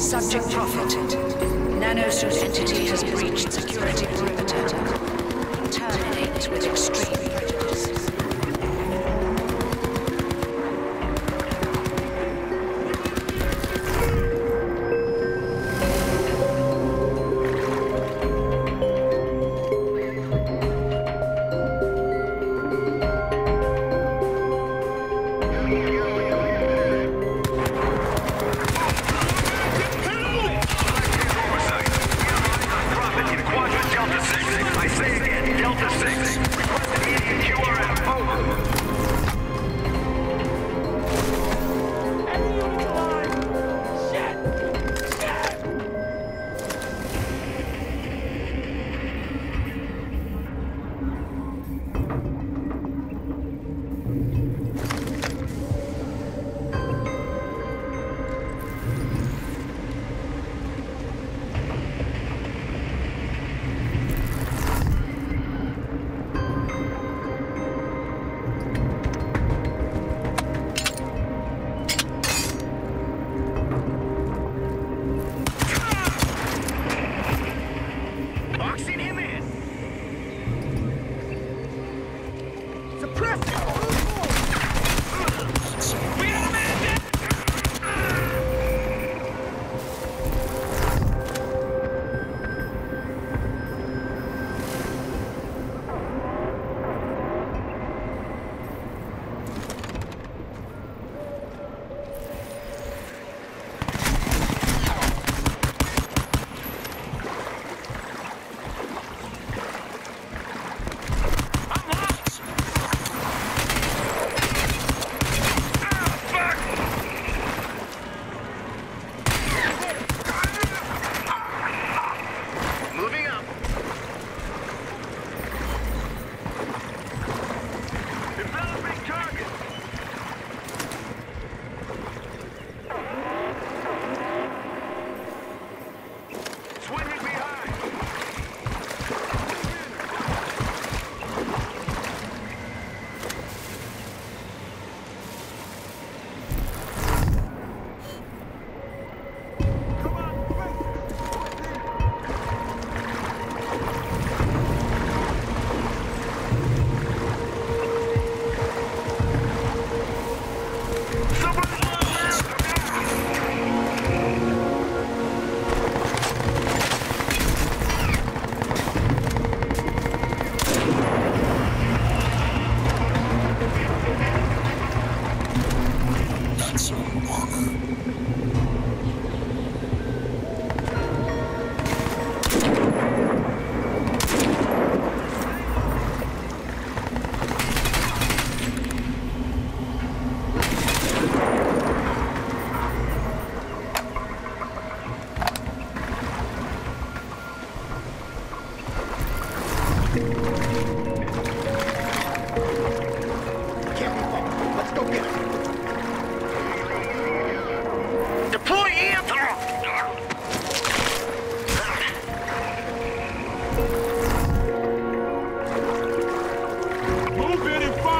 Subject Prophet. Nanosuit entity has breached security perimeter. Terminate with extreme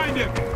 find him!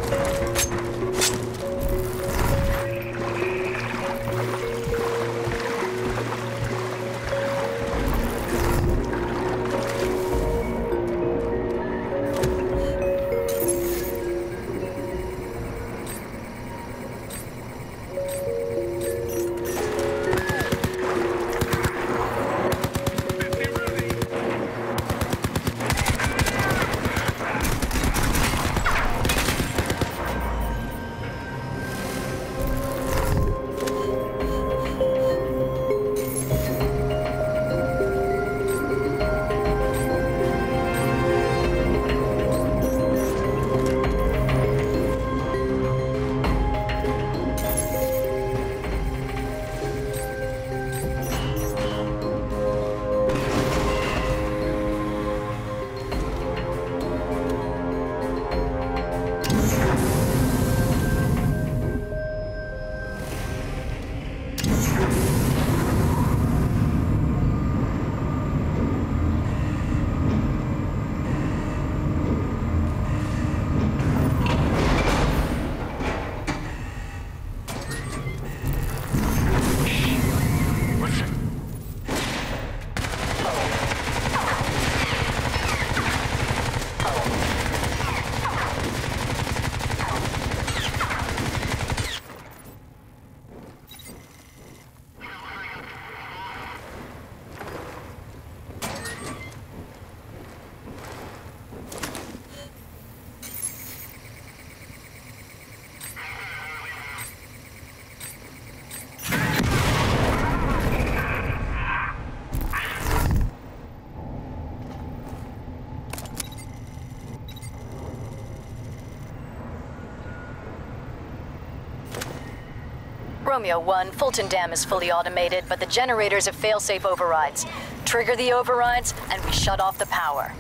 Romeo 1, Fulton Dam is fully automated, but the generators have failsafe overrides. Trigger the overrides, and we shut off the power.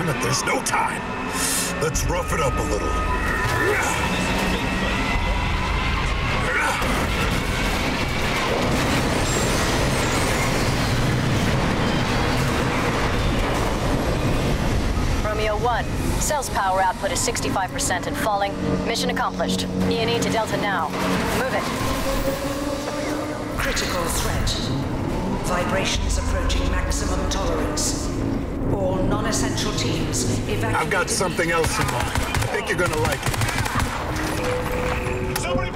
Damn it, there's no time. Let's rough it up a little. Romeo 1, cell's power output is 65% and falling. Mission accomplished. E&E to Delta now. Move it. Critical threat. Vibrations approaching maximum tolerance. All non-essential teams evacuate. I've got something else in mind. I think you're gonna like it. Somebody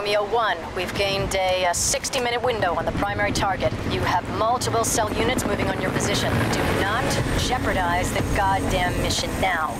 Romeo 1, we've gained a 60-minute window on the primary target. You have multiple cell units moving on your position. Do not jeopardize the goddamn mission now.